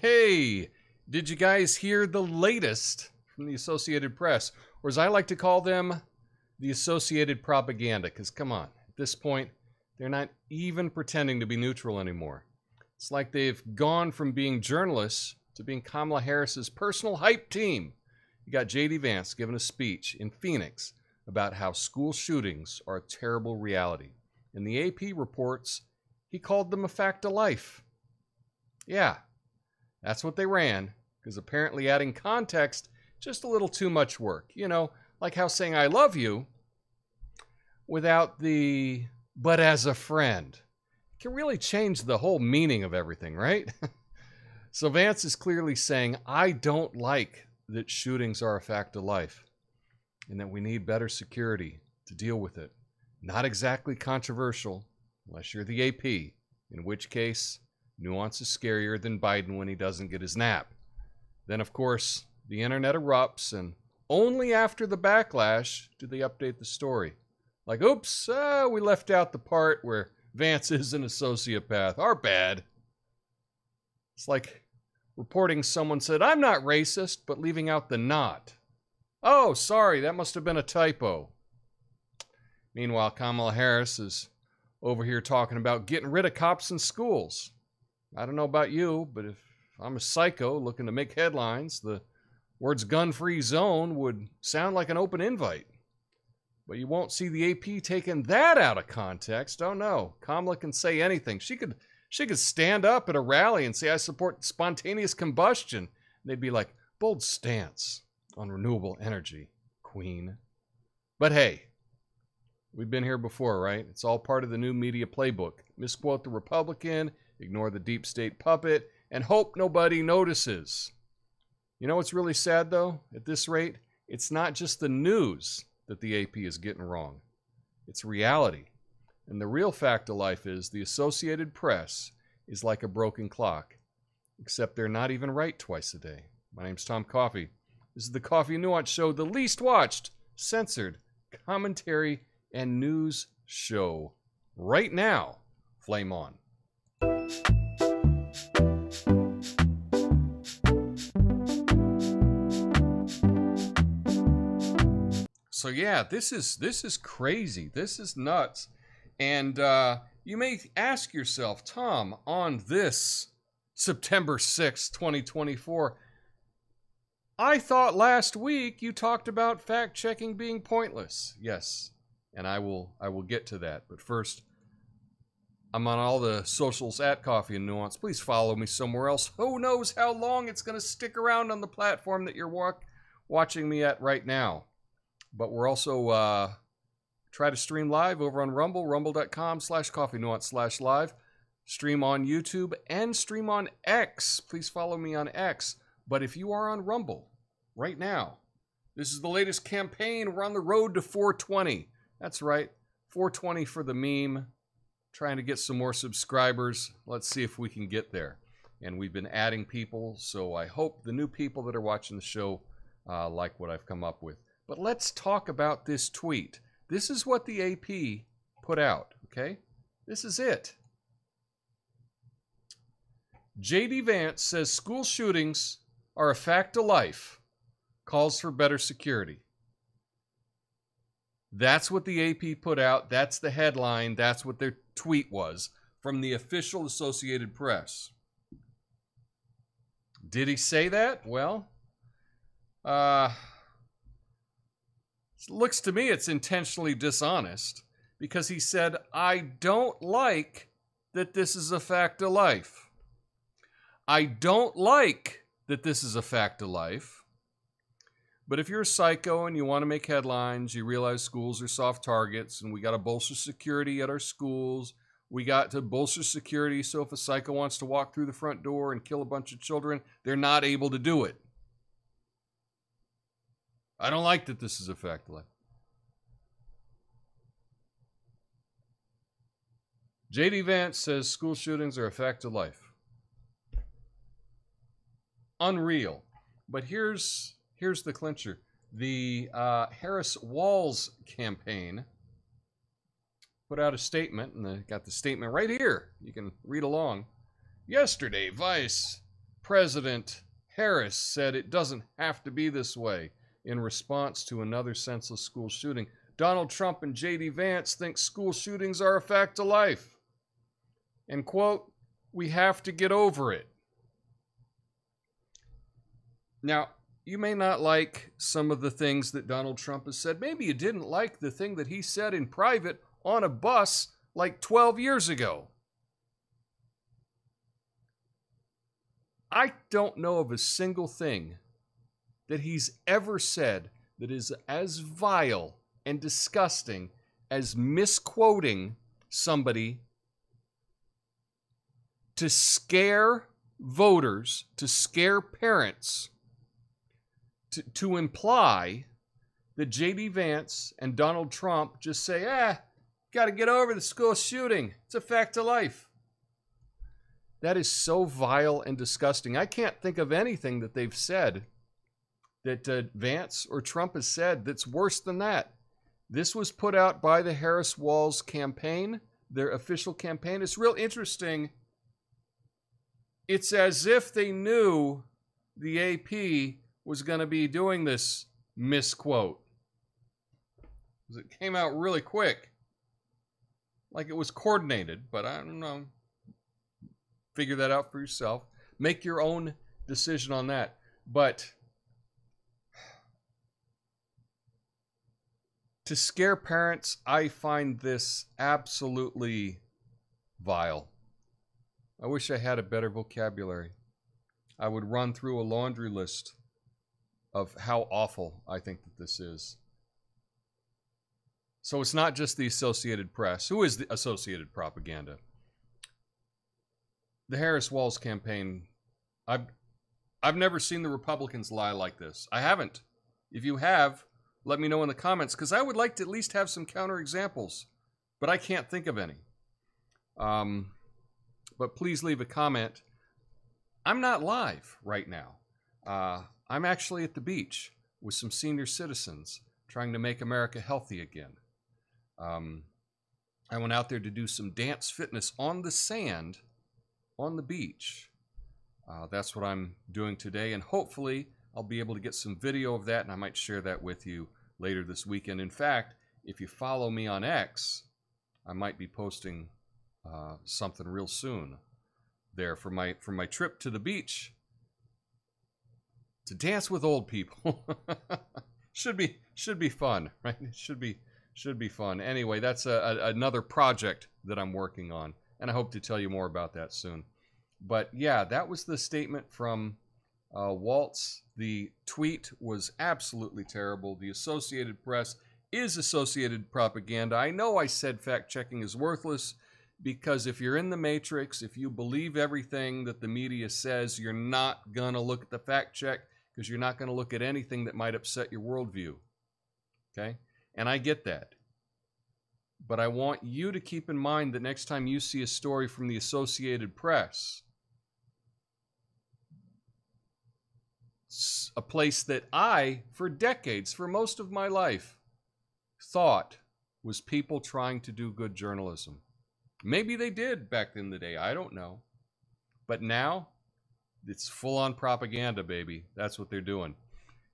Hey, did you guys hear the latest from the Associated Press? Or as I like to call them, the Associated Propaganda. Because come on, at this point, they're not even pretending to be neutral anymore. It's like they've gone from being journalists to being Kamala Harris's personal hype team. You got J.D. Vance giving a speech in Phoenix about how school shootings are a terrible reality. And the AP reports he called them a fact of life. Yeah, that's what they ran, because apparently adding context just a little too much work. You know, like how saying I love you without the but as a friend can really change the whole meaning of everything, right? so Vance is clearly saying, I don't like that shootings are a fact of life and that we need better security to deal with it. Not exactly controversial, unless you're the AP, in which case, nuance is scarier than Biden when he doesn't get his nap. Then, of course, the internet erupts, and only after the backlash do they update the story. Like, oops, uh, we left out the part where Vance is an sociopath. Our bad. It's like reporting someone said, I'm not racist, but leaving out the not. Oh, sorry, that must have been a typo. Meanwhile, Kamala Harris is over here talking about getting rid of cops in schools. I don't know about you, but if I'm a psycho looking to make headlines, the words gun free zone would sound like an open invite. But you won't see the AP taking that out of context. Oh no, Kamala can say anything. She could she could stand up at a rally and say I support spontaneous combustion. And they'd be like, bold stance on renewable energy, Queen. But hey, we've been here before, right? It's all part of the new media playbook. Misquote the Republican, ignore the deep state puppet, and hope nobody notices. You know what's really sad though? At this rate, it's not just the news that the AP is getting wrong. It's reality. And the real fact of life is the Associated Press is like a broken clock, except they're not even right twice a day. My name's Tom Coffey. This is the Coffee Nuance Show, the least watched, censored, commentary, and news show. Right now, flame on. So yeah, this is this is crazy. This is nuts. And uh, you may ask yourself, Tom, on this September 6th, 2024, I thought last week you talked about fact checking being pointless. Yes, and I will I will get to that. But first, I'm on all the socials at Coffee and Nuance. Please follow me somewhere else. Who knows how long it's going to stick around on the platform that you're walk, watching me at right now. But we're also uh, try to stream live over on Rumble, rumble.com slash coffee nuance slash live. Stream on YouTube and stream on X. Please follow me on X. But if you are on Rumble right now, this is the latest campaign. We're on the road to 420. That's right, 420 for the meme. Trying to get some more subscribers. Let's see if we can get there. And we've been adding people, so I hope the new people that are watching the show uh, like what I've come up with. But let's talk about this tweet. This is what the AP put out, okay? This is it. JD Vance says school shootings are a fact of life, calls for better security. That's what the AP put out. That's the headline. That's what their tweet was from the official Associated Press. Did he say that? Well, uh, looks to me it's intentionally dishonest because he said, I don't like that this is a fact of life. I don't like that this is a fact of life. But if you're a psycho and you want to make headlines, you realize schools are soft targets and we got to bolster security at our schools. We got to bolster security so if a psycho wants to walk through the front door and kill a bunch of children, they're not able to do it. I don't like that this is a fact of life. JD Vance says school shootings are a fact of life. Unreal. But here's here's the clincher. The uh, Harris Walz campaign put out a statement, and they got the statement right here. You can read along. Yesterday, Vice President Harris said it doesn't have to be this way in response to another senseless school shooting. Donald Trump and J.D. Vance think school shootings are a fact of life. And, quote, we have to get over it. Now, you may not like some of the things that Donald Trump has said. Maybe you didn't like the thing that he said in private on a bus like 12 years ago. I don't know of a single thing that he's ever said that is as vile and disgusting as misquoting somebody to scare voters, to scare parents, to, to imply that J.D. Vance and Donald Trump just say, ah, got to get over the school shooting. It's a fact of life. That is so vile and disgusting. I can't think of anything that they've said that uh, Vance or Trump has said that's worse than that. This was put out by the Harris Walz campaign, their official campaign. It's real interesting. It's as if they knew the AP was going to be doing this misquote. It came out really quick. Like it was coordinated, but I don't know. Figure that out for yourself. Make your own decision on that. But to scare parents, I find this absolutely vile. I wish I had a better vocabulary. I would run through a laundry list of how awful I think that this is. So it's not just the Associated Press. Who is the Associated Propaganda? The Harris Walz campaign. I've I've never seen the Republicans lie like this. I haven't. If you have, let me know in the comments because I would like to at least have some counterexamples, but I can't think of any. Um, but please leave a comment. I'm not live right now. Uh, I'm actually at the beach with some senior citizens trying to make America healthy again. Um, I went out there to do some dance fitness on the sand on the beach. Uh, that's what I'm doing today, and hopefully I'll be able to get some video of that, and I might share that with you later this weekend. In fact, if you follow me on X, I might be posting uh, something real soon there for my for my trip to the beach to dance with old people. should be should be fun, right? It should be should be fun. Anyway, that's a, a, another project that I'm working on, and I hope to tell you more about that soon. But yeah, that was the statement from uh, Walz the tweet was absolutely terrible. The Associated Press is Associated propaganda. I know I said fact checking is worthless because if you're in the matrix, if you believe everything that the media says, you're not going to look at the fact check because you're not going to look at anything that might upset your worldview. Okay? And I get that. But I want you to keep in mind that next time you see a story from the Associated Press, a place that I, for decades, for most of my life, thought was people trying to do good journalism. Maybe they did back in the day. I don't know. But now, it's full on propaganda, baby. That's what they're doing.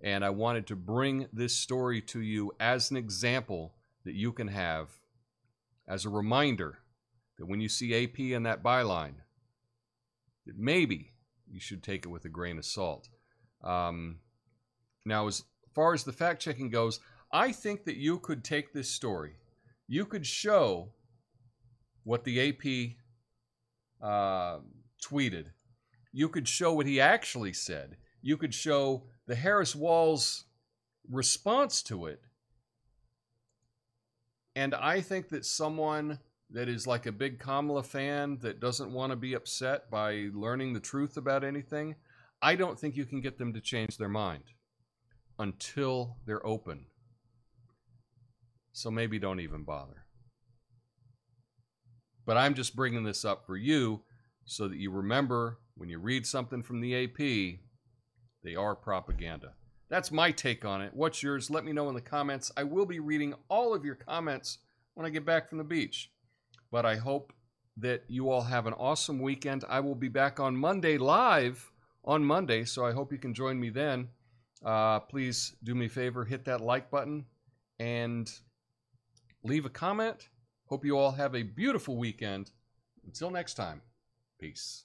And I wanted to bring this story to you as an example that you can have as a reminder that when you see AP in that byline, that maybe you should take it with a grain of salt. Um, now, as far as the fact checking goes, I think that you could take this story, you could show what the AP uh, tweeted, you could show what he actually said, you could show the Harris Walz response to it. And I think that someone that is like a big Kamala fan that doesn't want to be upset by learning the truth about anything, I don't think you can get them to change their mind until they're open. So maybe don't even bother. But I'm just bringing this up for you so that you remember when you read something from the AP, they are propaganda. That's my take on it. What's yours? Let me know in the comments. I will be reading all of your comments when I get back from the beach. But I hope that you all have an awesome weekend. I will be back on Monday live on Monday, so I hope you can join me then. Uh, please do me a favor, hit that like button and leave a comment. Hope you all have a beautiful weekend. Until next time, peace.